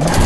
you